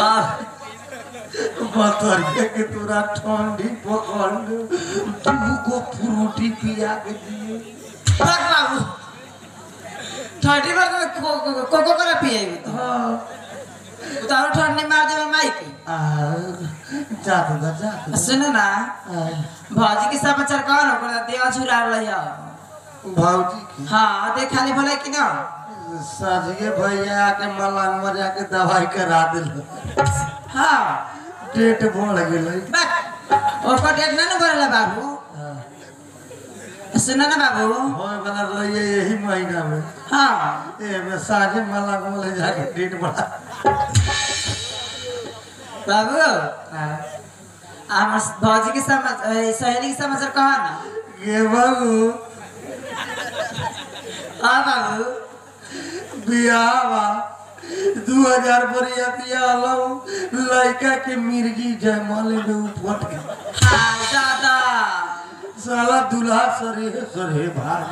आ बतरिए के तोरा ठंडी पकड़ ले तुमको फ्रूटी पिया के दिए बाबू ठंडी बार कोको करे पिए तो हाँ उतारो ठंडी मार देबे माइक आ, जा दूँगा जा। सुन ना भौजी के समाचार कौन हो कर देवा छुरा रही भौजी की हाँ देख खाली भले कि ना साजिए भैया के मलंग में जाके दवाई करा दिल। हाँ डेट बढ़ गेलै बस ओकर डेट ना ना भरला बाबू। हाँ, सुन ना बाबू। होए वाला रहिए यही महीना में। हाँ। ए में साझे मलंग में ले जाके डेट बढ़ा बाबू आ, हमर भौजी के ए, सहेली के समाचार कहा ना? ये बाबू। हाँ बाबू। बियाह दू हज़ार बढ़िया बियाह लो। लड़का के मिर्गी जयमाल में उपट गया। हाँ दादा साला दूल्हा सरे सरे भाग।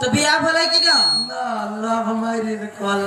तो बियाह भले कि ना? ना लव मैरिज कॉल।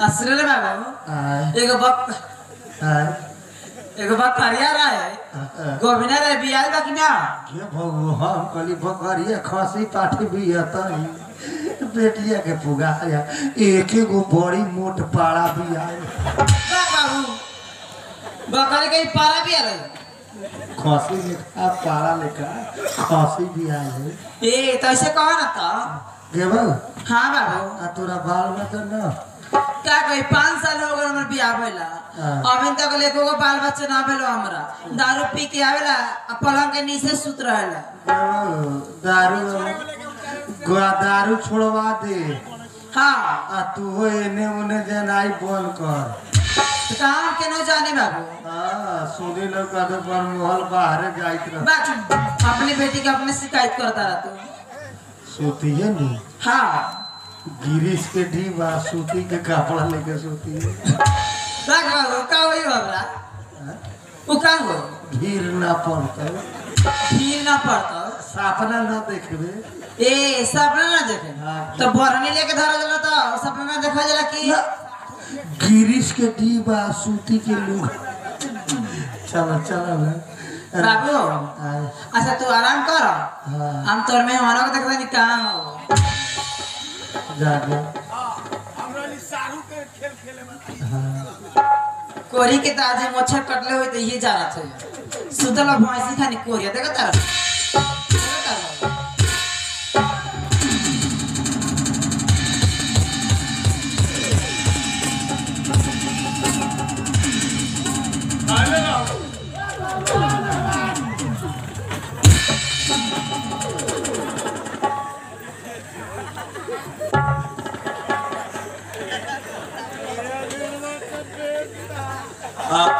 आ, सुन रे बाबू। एगो बक आय। एगो बकरिया रहे। गोविना रहे बियाह बा कि ना के भगवान कली बकरिया खसी पाठी भी हतई बेटिया के पुगाया एक गो बड़ी मोट पाड़ा भी आए बा बाबू बकरी के पारा बिया रहे? खसी लिखा पाड़ा लिखा खसी भी आए है ए तो ऐसे कहो ना तो? के बाबू हाँ बाबू। आ तोरा बाल बच्चा न। का कही पाँच साल हो गए हमर बियाह भइला। अभी तक ले एगो बाल बच्चा ना भेलो हमरा दारू पी के आवेला आ पलंग के नीचे सुत रहेला दारू दारू छोड़वा दे हाँ आ तू हो एने उने जनाई बंद कर तो कहाँ केनो जाने बाबू हाँ सुनी लोग कहते पर मोहल बाहर जाइत रह बात अपनी बेटी के अपने शिकायत करता रहा तू सोती है नी हाँ गिरीश के ढीबा सूती के कपड़ा लेके सोती बात बाबू का होई हमरा वो का हो भीड़ ना पड़ता। भीड़ ना पड़ता? सपना ना देखबे। ए सपना ना देखे? हाँ। तो भरनी लेके धरा जाला तो सपना ना देखा जाला कि? गिरीश के ढीबा सूती के लोग। चलो चलो ना। बाबू हाँ, अच्छा तू आराम कर। हाँ। हम तोर में हमारा को देखता नहीं कहाँ हो। जा जा कोरी के ताजे मच्छर कटले हुए तो ये जा रहा था। सुतल भैंसी खानी कोरिया, देखा तारा।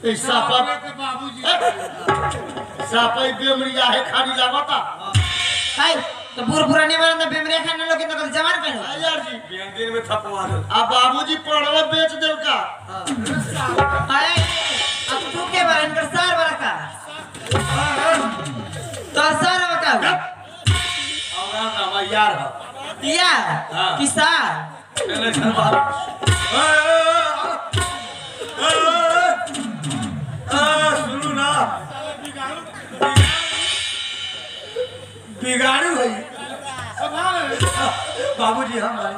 सापा सापा बेमरिया है खाली लागता हाय तो बुर पुराने वाला ना बेमरे खाने लोग तो जवान कनो यार जी दिन में थपवा दो अब बाबूजी पड़वा बेच देल का हाय अब तू के बारे में सार वाला का तो सार वाला का और नाम यार है या हाँ। किसान पहले बिगाड़ू है। बाबूजी हम भाई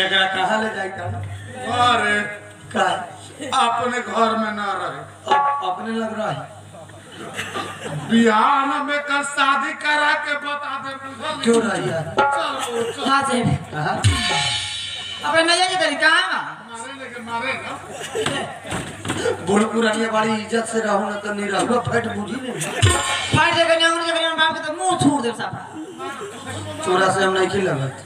एकरा कहाँ ले अरे का अपने घर में न रहे। अपने लग रहा है। बिहान में कर शादी करा के बता दे क्यों रही है? चलो चलो। हाँ जी। अपने नज़र के तरीका है? मारे लेके मारे ना बूढ़ पुरानिया बड़ी इज़्ज़त से रहो ना तो नहीं रहो फट बुझी नहीं। फाड़ जगह नहीं होने जगह बाप के तो मुँह छोड़ दे साफा। चोरा से हम नहीं खिलत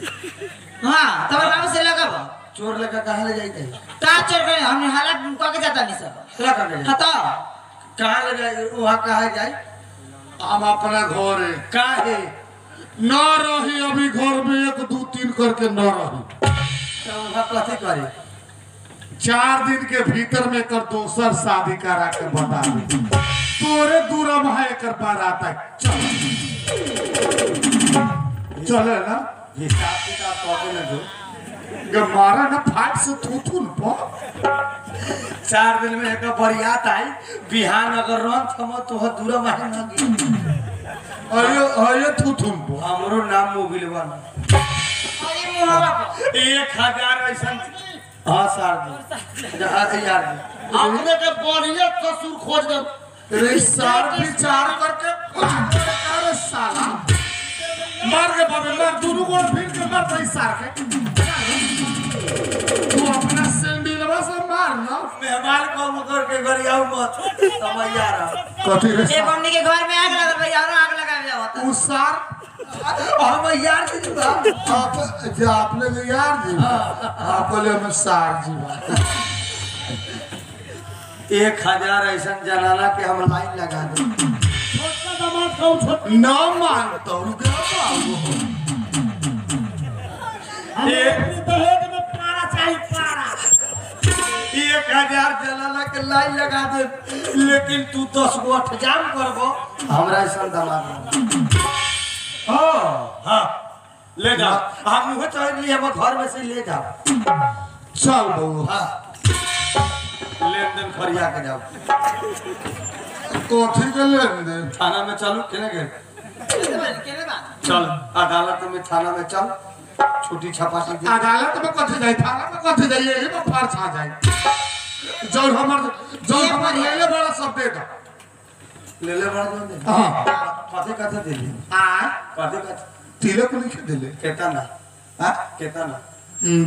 हाँ तब बाबू से लगाबो चोर लेकर कहाँ ले जाइए का चोर करे? हमने हालत कह के जाता नहीं सब। क्या करने जाए हाँ? तो ले जाए वहाँ कहाँ जाए? हम अपने घरे कहाँ? न रही अभी घर में एक दू तीन करके न रही। तो वहाँ कथी करे? चार दिन के भीतर में कर दोसर शादी करा के बता दी। तोरे दूरम है एक बारात है। चल। चले ना? हिसाब किताब कॉपी में दो ये मारा ना फाट से थूथुन पर चार दिन में एक बरियात आई बिहान अगर रन थमो तो वह दूरा माहे ना गी अरे अरे थूथुन पर हमरो नाम मोबिल बना अरे एक हज़ार ऐसा हाँ सार दी हाँ। यार अपने के बढ़िया ससुर खोज दे। रे सार विचार करके कुछ अरे साला। मार के बाबे मार। दोनों को फिर के मार सार के। तू अपना सैंडलवा से मार ना मेहमान को मकर के घर आऊ मत। समझ आ रहा। कथी रे ए बमनी के घर में आग लगा भाई और आग लगा जाओ उ सार हम यार जी बा आप जो आपने के यार जी आप बोले मैं सार जी बा एक हज़ार ऐसा जनाना के हम लाइन लगा दे। ना मानता हूँ क्या बाबू एक एक हज़ार जनाना के लाइन लगा दे। लेकिन तू दस गो अठजाम करबो। हमरा ऐसा दमाद हाँ हाँ। ले जाओ हम वो चाहे लिए हम घर में से ले जाओ चल बहू। हाँ। लेन देन फरिया के जाओ। कथी के लेन देन थाना में चलो केने गए? चल अदालत में थाना में चल। छुट्टी छपाटी दे। अदालत में कथी जाए थाना में कथी जाए यही में फार छा जाए जो हमर जो हमर ले ले बड़ा सब दे दो। ले ले बड़ा दो। हाँ। कथे कथे दे? ली आ तिलक लिख दिले केता ना हाँ? केता ना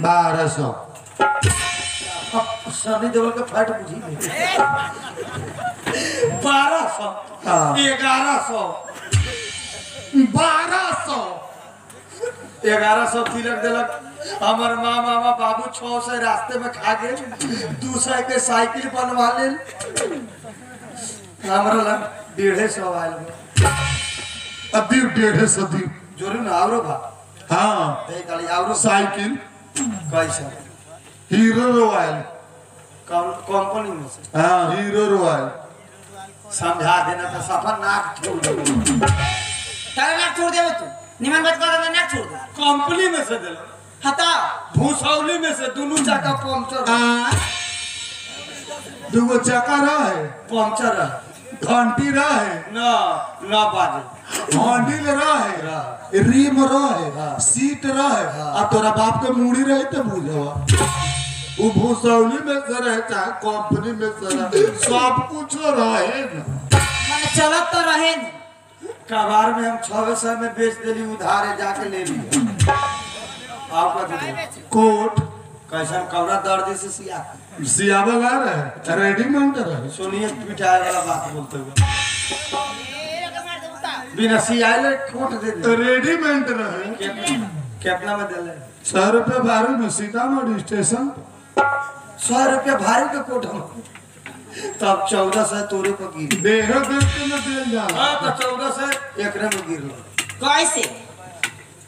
बारह सौ. सनी देवल के फैट बुझी बारह सौ. हाँ। ग्यारह सौ. बारह सौ. ग्यारह सौ तिलक दिलक. हमर माँ मामा बाबू छह सौ रास्ते में खा गए. दू सौ के साइकिल बनवा ले. हमरा लग डेढ़े सौ आयल अभी डेढ़ सौ दी जोरू ना आवरो बा हाँ। दे काली आवरो साइकिल। कैसा हीरो रॉयल। कंपनी में से? हाँ हीरो रॉयल। समझा देना तो सफ़र नाक छोड़ दे। तारे नाक छोड़ दे तू निमन बात कर दे नाक छोड़ दे। कंपनी में से दिल हता। भूसौली में से दोनों जगह पंक्चर आ दूगो चक्का रहे है। घंटी रहे ना ना बाजे। हैंडल रहे रिम रहे सीट रहे आ तोरा बाप के मुड़ी रहे तो बुझवा वो भूसौली में से रहे चाहे कंपनी में से रहे। सब कुछ रहे न। चलत तो रहे कबार में हम छह सौ में बेच दिली उधारे जाके ले ली आपका कोट। कैसन कवरा दर्द से सिया? सियावला रहे रेडीमेड रहे सुनिए पिटाए वाला बात बोलते हुए। बिना सियाले कोट दे दे। रेडीमेड रहे। कितना कितना में दिले सौ रुपये भाड़े में सीतामढ़ी स्टेशन। सौ रुपया भारी के कोट हम तब चौदह सौ तोरे पर गिर। देह देख के न दिल जाला हाँ तो चौदह सौ एकरे में गिर कैसे?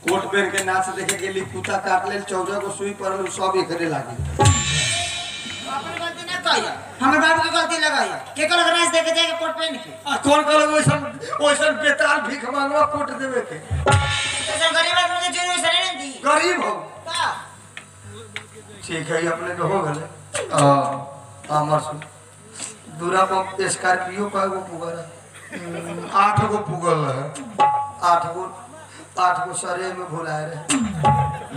कोट पहन के नाच देखे गेली कुत्ता काट ले चौदह को सुई उ सब एकरे लागे। ना कहिया हमर बाबू के गलती लगाइया के कल नाच देखे जाके कोट पहन के। आ कौन कहल वैसन वैसन बेताल भीख मांगवा कोट देवे के। ऐसा गरीब आदमी के जोरी वैसा नहीं दी। गरीब हो। का ठीक है अपने के हो गले। हाँ, अमर सुन। दूरा पर स्कॉर्पियो का एगो पुगर आठ गो पुगल रहे आठ गो आठ गो सरे में भुलाए रहे।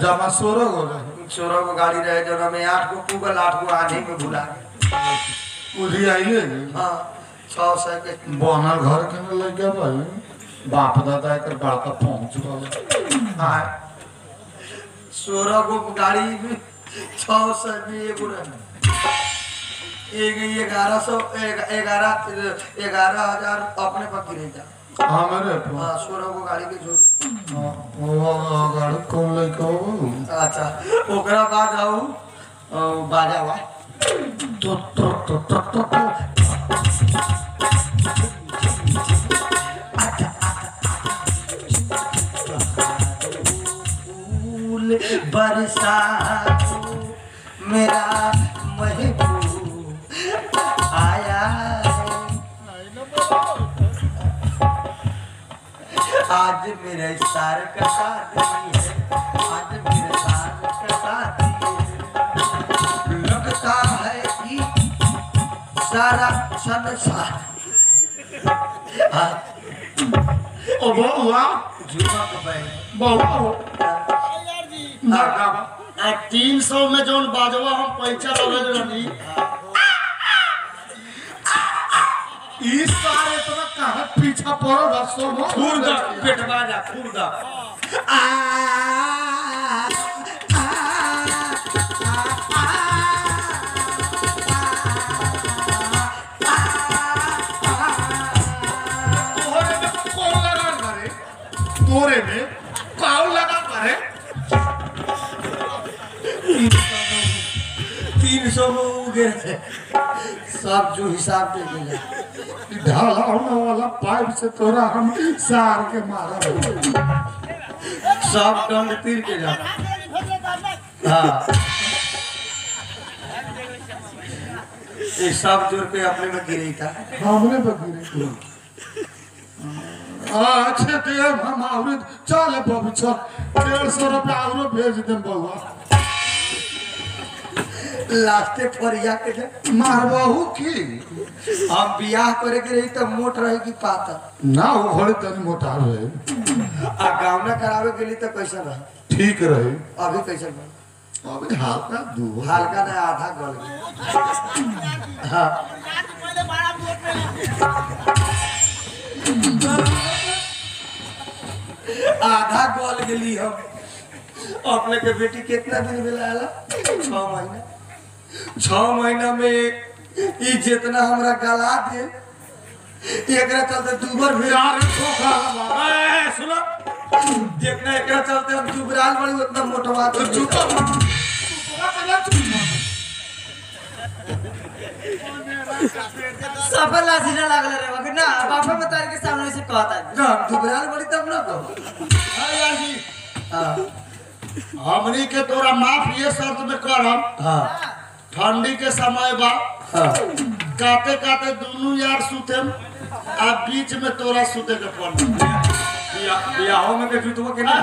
जमा सोलह गो रहे। सोलह गो गाड़ी रहे जो में आठ गो पुगल आठ गो आधी में भुला गए। उधी आइए हाँ। छः के। बनल घर के में लग गया भाई। बाप दादा एक बड़का पहुँच गया हाँ। सोलह गो गाड़ी में छः सौ में एक ग्यारह सौ ग्यारह ग्यारह हज़ार अपने पर गिरे जा। हमारे हाँ सोलह गो गाड़ी के जोड़। अगाडि कौन लइका हो अच्छा ओकरा बाद आऊ बाजा बा फूल बरसात मेरा महबूब आया आज मेरे सार का शादी सारा संसार ओ बउआ जुमा को बैठ हो। ना का आ तीन सौ में जौन बाजवा हम पैसा रहनी। ई सारे इतना कहाँ पीछा पड़ल खुर्दा पेटवा जा खुर्दा तोरे तोरे में कौन लगा करे तीन सौ में उगे सब जो हिसाब दे दिया ढाला होने वाला पाइप से तोरा हम सार के मारा। सब दंड तीर के जा। हाँ। ये सब जोड़ के अपने में गिरी था। हमने बकरी अच्छा ते हम और चल बबी चल डेढ़ सौ रुपया और भेज दे बउआ लास्टे फरिया के जा मारबहू की हम बियाह करे के रही तो मोट रहे की पाता ना वो घड़ी तनी मोटा रहे आ गावना करावे के लिए तो कैसा रहे ठीक रहे अभी कैसा रहे अभी हल्का दू हल्का ना आधा गल हाँ आधा गल गली हम। अपने के बेटी कितना दिन में लाला छ महीना। छह महीना में ई जितना हमरा गला दे एकरा चलते दूबर भी यार धोखा ए, सुनो। जितना एकरा चलते हम दुबराल बड़ी उतना मोटवा तो दे चुप सफल लाजी ना लागले रे बाकी ना बापा मतार के सामने से कहता है ना दुबराल बड़ी तब ना कहो। हाँ हमनी के तोरा माफ़ ये शर्त में करम। हाँ। ठंडी के समय बा। हाँ। काते काते दोनों यार सुते आ बीच में तोरा सुते के पड़ी। बिया- बियाहों में के जुतवा के ना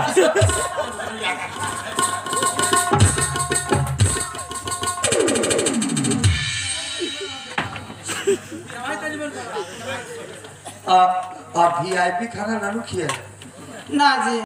आप आप वीआईपी खाना ना खिया ना जी।